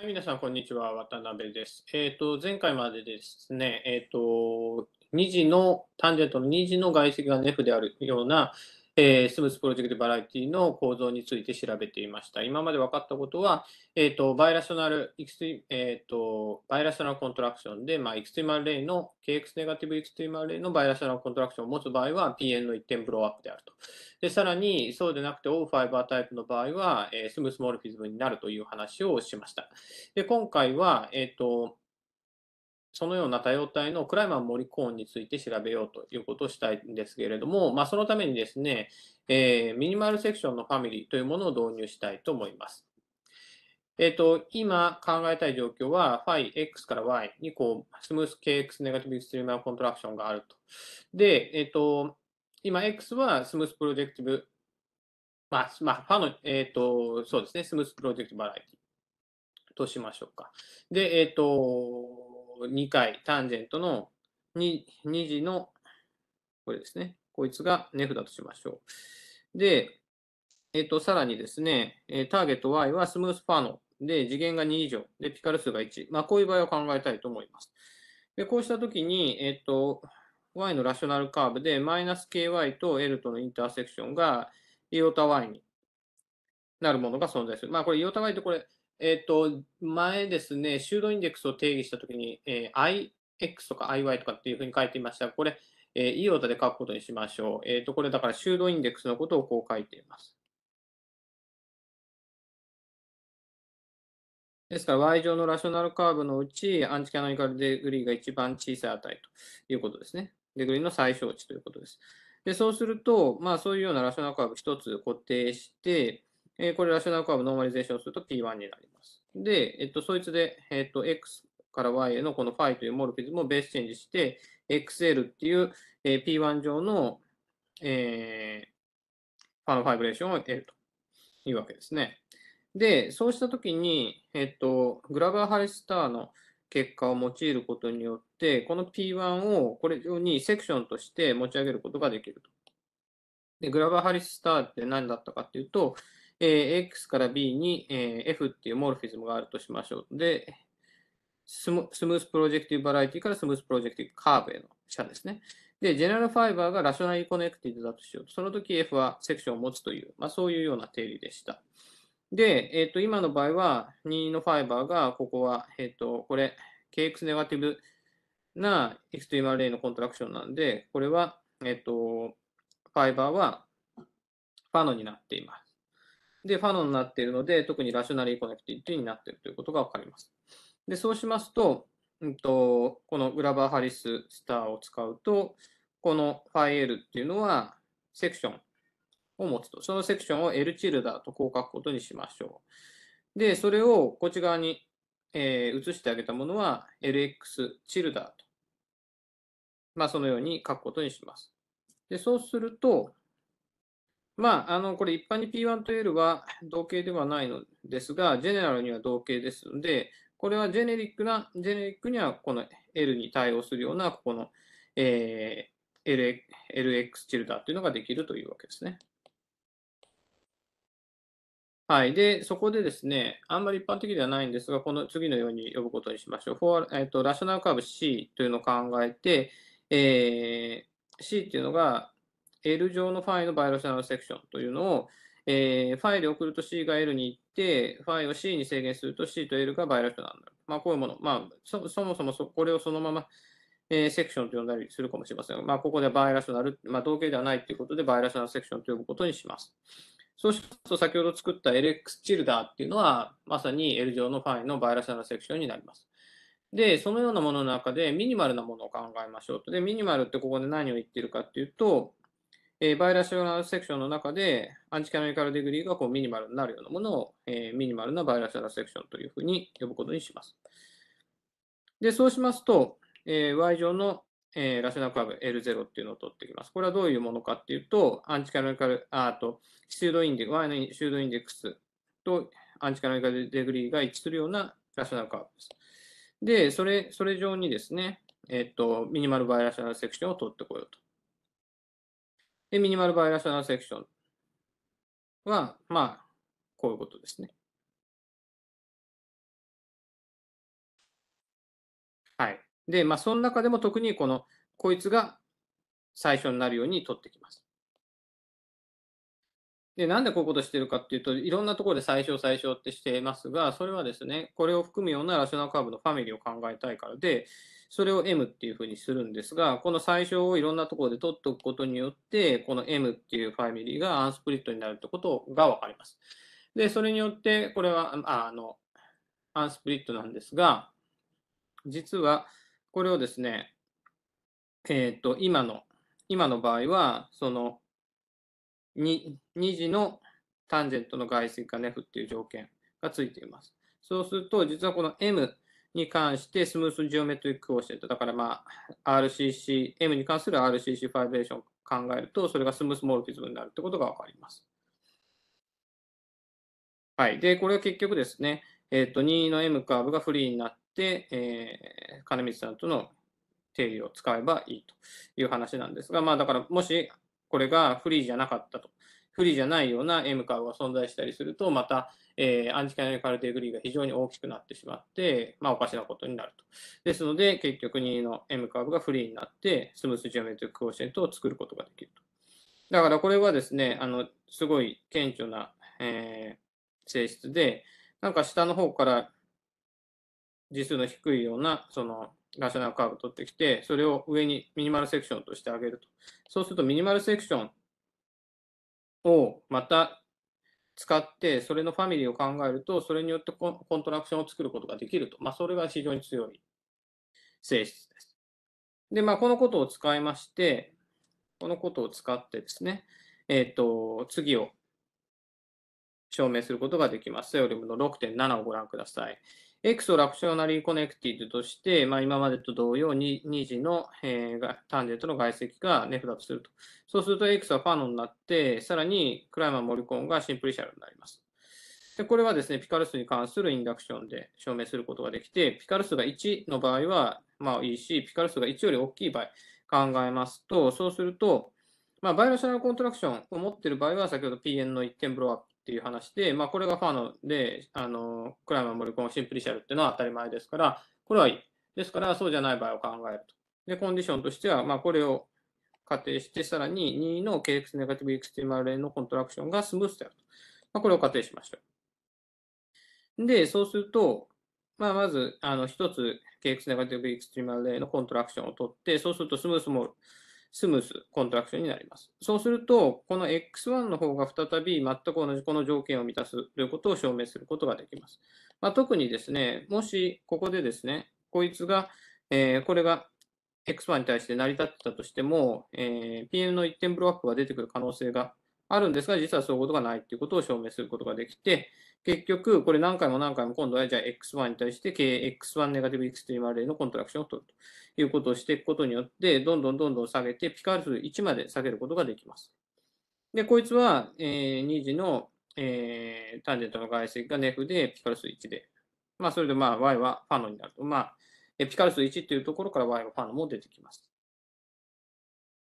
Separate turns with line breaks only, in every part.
はい、皆さん、こんにちは。渡辺です。えっ、ー、と、前回までですね、えっ、ー、と、2次の、タンジェントの2次の外積が nef であるような、えー、 smooth projective variety の構造について調べていました。今まで分かったことは、え、ー、と、 birational、え、ー、と、 birational contraction で、まあ、エクストリマルレイの、KX ネガティブエクストリマルレイのバイラショナルコントラクションを持つ場合は、PN の一点 blow up であると。で、さらに、そうでなくて、おー fiber type の場合は、え smooth morphism になるという話をしました。で、今回は、えっ、と、そのような多様体のクライマン・モリ cone について調べようということをしたいんですけれども、まあ、そのためにですね、えー、 minimal section のファミリーというものを導入したいと思います。えっ、ー、と、今考えたい状況は、ファイ X から Y にこう、スムース KX ネガティブエクストリームコントラクションがあると。で、えっ、ー、と、今 X は smooth projective、まあ、まあ、ファの、えっ、と、そうですね、スムースプロジェクティブバラエティとしましょうか。で、えっ、と、2回、タンジェントの 2, 2次の、これですね。こいつがネフだとしましょう。で、えっ、と、さらにですね、ターゲット Y はスムースファノで、次元が2以上、で、ピカル数が1。まあ、こういう場合を考えたいと思います。で、こうしたときに、えっ、と、y の rational curve で、マイナス ky と l との intersection がイオタ y になるものが存在する。まあ、これイオタ y ってこれ、えっ、ー、と、前ですね、 pseudo index を定義したときに、えー、IX とか IY とかっていうふうに書いていましたが、これ、えー、イオタで書くことにしましょう。えっ、ー、と、これだから pseudo index のことをこう書いています。ですから、Y 上の rational curve のうち、 anticanonical degree が一番小さい値ということですね。 degree の最小値ということです。で、そうすると、まあ、そういうような rational curve 一つ固定して、えこれ rational curve normalization すると P1 になります。で、えっと、そいつで、えっと、X から Y へのこの phi という morphism を base change して、XL っていう、え P1 上の、えー、ファノ fibration を得るというわけですね。で、そうしたときに、えっと、グレイバー・ハリス・スターの結果を用いることによって、この P1 をこれにセクションとして持ち上げることができると。で、グレイバー・ハリス・スターって何だったかっていうと、えー、X から B に、えー、F っていう morphism があるとしましょう。で、スム smooth projective variety から smooth projective curve への射ですね。で、 general fiber が rationally connected だとしようと。その時 F はセクションを持つという、まあ、そういうような定理でした。で、えっ、ー、と、今の場合は2のファイバーが、ここは、えっ、ー、と、これ、KX negative な extremal ray の contraction なんで、これは、えっ、ー、と、ファイバーはファノになっています。で、ファノになっているので、特に rationally connected になっているということがわかります。で、そうしますと、うんと、このグレイバー・ハリス・スターを使うと、このファイ L っていうのはセクションを持つと。そのセクションを L チルダーとこう書くことにしましょう。で、それをこっち側に、えー、移してあげたものは LX チルダーと。まあ、そのように書くことにします。で、そうすると、まあ、あの、これ一般に P1 と L は同型ではないのですが、 general には同型ですので、これはジェネリックな、ジェネリックにはこの L に対応するような、ここの、えー、LX チルダーっていうのができるというわけですね。はい。で、そこでですね、あんまり一般的ではないんですが、この次のように呼ぶことにしましょう。フォーえーと、 rational curve C というのを考えて、えー、C っていうのが L 上のファイの birational section というのを、えー、ファイで送ると C が L に行って、ファイを C に制限すると C と L が birational になる。まあ、こういうもの。まあ、そもそもそこれをそのまま、えー、セクションと呼んだりするかもしれませんが、まあ、ここでバイラショナル、まあ、同型ではないということで、 birational section と呼ぶことにします。そうしますと、先ほど作った LX チルダーっていうのは、まさに L 上のファイの birational section になります。で、そのようなものの中で minimal なものを考えましょうと。で、 minimal ってここで何を言ってるかっていうと、えー、 birational section の中で、 anticanonical degree がこう minimal になるようなものを、えー、 minimal な birational section というふうに呼ぶことにします。で、そうしますと、えー、Y 上の、えー、 rational curve L0 っていうのを取ってきます。これはどういうものかっていうと、 anticanonical、あと、 pseudo index、Y の pseudo indexとアンチキャノニカルデグリーが一致するようなラショナルカーブです。で、それ、それ上にですね、えっと、ミニマルバイラショナルセクションを取ってこようと。で、ミニマルバイラショナルセクションは、まあ、こういうことですね。はい。で、まあ、その中でも特にこの、こいつが最初になるように取ってきます。で、なんでこういうことしてるかっていうと、いろんなところで最小最小ってしていますが、それはですね、これを含むようなラショナルカーブのファミリーを考えたいからで、それを M っていうふうにするんですが、この最小をいろんなところで取っておくことによって、この M っていうファミリーがアンスプリットになるってことがわかります。で、それによって、これは、あの、アンスプリットなんですが、実は、これをですね、えっ、ー、と、今の、今の場合は、その、2, 2次のタンジェントの外積が Nef っていう条件がついています。そうすると、実はこの M に関してスムースジオメトリッククオーシェント、だからまあ RCC、M に関する RCC ファイブレーションを考えると、それがスムースモルフィズムになるってことがわかります。はい。で、これは結局ですね、えっ、ー、と、2の M カーブがフリーになって、えー、金光さんとの定理を使えばいいという話なんですが、まあだからもしこれがフリーじゃなかったと、フリーじゃないような M カーブが存在したりすると、またえー、アンチキャノリカルデグリーが非常に大きくなってしまって、まあ、おかしなことになると。ですので、結局2の M カーブがフリーになって、スムースジオメトリックコーシェントを作ることができると。だからこれはですね、あの、すごい顕著な、えー、性質で、なんか下の方から次数の低いような、その、ラショナルカーブを取ってきて、それを上にミニマルセクションとしてあげると。そうすると、ミニマルセクションをまた使って、それのファミリーを考えると、それによってコントラクションを作ることができると。まあ、それが非常に強い性質です。で、まあ、このことを使いまして、このことを使ってですね、えっ、ー、と、次を証明することができます。 theorem の6.7をご覧ください。X を rationally connected として、まあ、今までと同様に2次の、えー、タンジェントの外積が nef だとすると。そうすると X はファノになって、さらにクライマン・モリ cone が simplicial になります。でこれはですね、ピカール数に関する induction で証明することができて、ピカール数が1の場合はまあいいし、ピカール数が1より大きい場合考えますと、そうすると、まあ、 birational contraction を持っている場合は、先ほど PN の1点 blow-up っていう話で、まあ、これが Fano で、あの Kleiman-Mori cone、simplicial っていうのは当たり前ですから、これはいい。ですから、そうじゃない場合を考えると。で、コンディションとしては、まあ、これを仮定して、さらに2の KX negative extremal ray の contraction が smooth であると。まあ、これを仮定しましょう。で、そうすると、まあ、まず、あの、一つ KX negative extremal ray の contraction を取って、そうすると smooth もスムースコントラクションになります。そうすると、この X1 の方が再び全く同じこの条件を満たすということを証明することができます。まあ、特にですね、もしここでですね、こいつが、えー、これが X1 に対して成り立ってたとしても、えー、PN の1点ブロックが出てくる可能性があるんですが、実はそういうことがないということを証明することができて、結局、これ何回も何回も今度はじゃあ X1 に対して KX1 ネガティブエクストリームアレイのコントラクションを取るということをしていくことによって、どんどんどんどん下げて、ピカル数1まで下げることができます。で、こいつは、えー、2次の、えー、タンジェントの外積がネフで、ピカル数1で。まあ、それでまあ、y はファノになると。まあ、ピカル数1っていうところから y がファノも出てきます。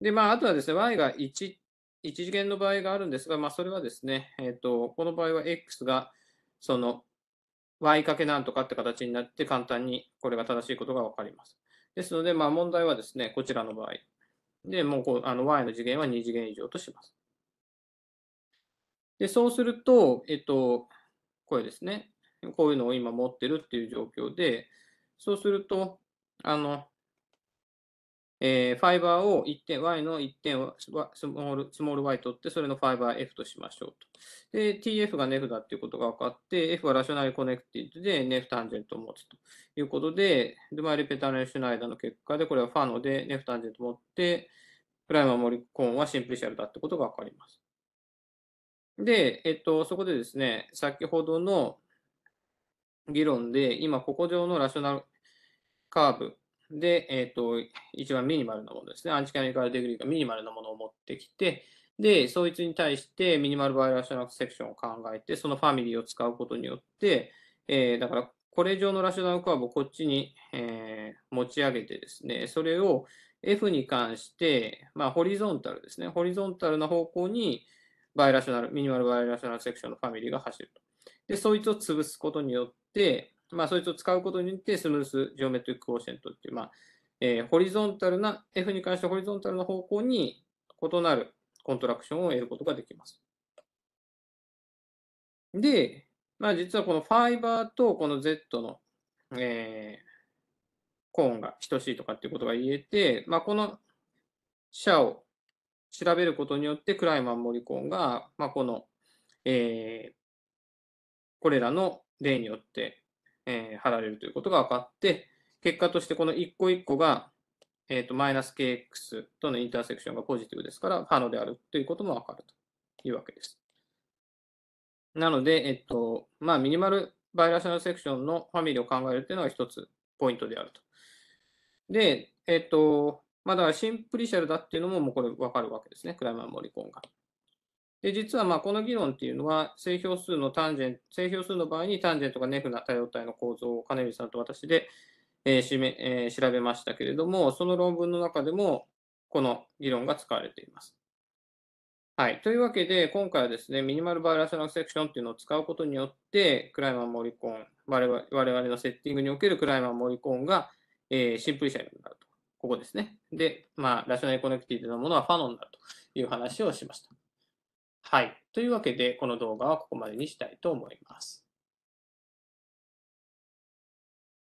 で、まあ、あとはですね、y が1っ、1次元の場合があるんですが、まあ、それはですね、えっ、ー、と、この場合は x がその y かけなんとかって形になって簡単にこれが正しいことがわかります。ですので、まあ問題はですね、こちらの場合。で、もうこうあの y の次元は2次元以上とします。で、そうすると、えっと、これですね。こういうのを今持ってるっていう状況で、そうすると、あの、えー、ファイバーを1点、y の1点をスモールスモール y 取って、それのファイバー f としましょうと。で、tf が nef だっていうことが分かって、f は rational connected で nef タンジェントを持つということで、 Demailly-Peternell-Schneider の結果で、これは Fano で nef タンジェントを持って、 Kleiman-Mori cone は simplicial だってことが分かります。で、えっと、そこでですね、先ほどの議論で、今、ここ上の rational curve で、えっ、ー、と、一番 minimal なものですね。 anti-canonical degree が minimal なものを持ってきて、で、そいつに対してミニマルバイラショナルセクションを考えて、そのファミリーを使うことによって、えー、だから、これ以上のラショナルカーブをこっちに、えー、持ち上げてですね、それを F に関して、まあ、ホリゾンタルですね。ホリゾンタルな方向に、バイラショナル、ミニマルバイラショナルセクションのファミリーが走ると。で、そいつを潰すことによって、まあ、そいつを使うことによって、スムースジオメトリックコーシェントっていう、まあ、えー、ホリゾンタルな、F に関してホリゾンタルな方向に異なるコントラクションを得ることができます。で、まあ、実はこのファイバーとこの Z の、えー、コーンが等しいとかっていうことが言えて、まあ、この社を調べることによって、クライマン・モリコーンが、まあ、この、えー、これらの例によって、えー、貼られるということが分かって、結果としてこの1個1個が、えーと、マイナス kx とのインターセクションがポジティブですから、ファノであるということも分かるというわけです。なので、えっと、まあ、ミニマルバイラショナルセクションのファミリーを考えるというのが一つポイントであると。で、えっと、まあ、だからシンプリシャルだっていうのももうこれ分かるわけですね、クライマン・モリコンが。で、実はまあこの議論っていうのは、正標数のタンジェン、正標数の場合にタンジェントがネフな多様体の構造を金光さんと私で、えーしめえー、調べましたけれども、その論文の中でもこの議論が使われています。はい。というわけで、今回はですね、ミニマルバイラショナルセクションっていうのを使うことによって、クライマン・モリコン、我々我々のセッティングにおけるクライマン・モリコンが、えー、シンプルシャルになると。ここですね。で、まあ、ラショナルコネクティブなものはファノンだという話をしました。はい。というわけで、この動画はここまでにしたいと思います。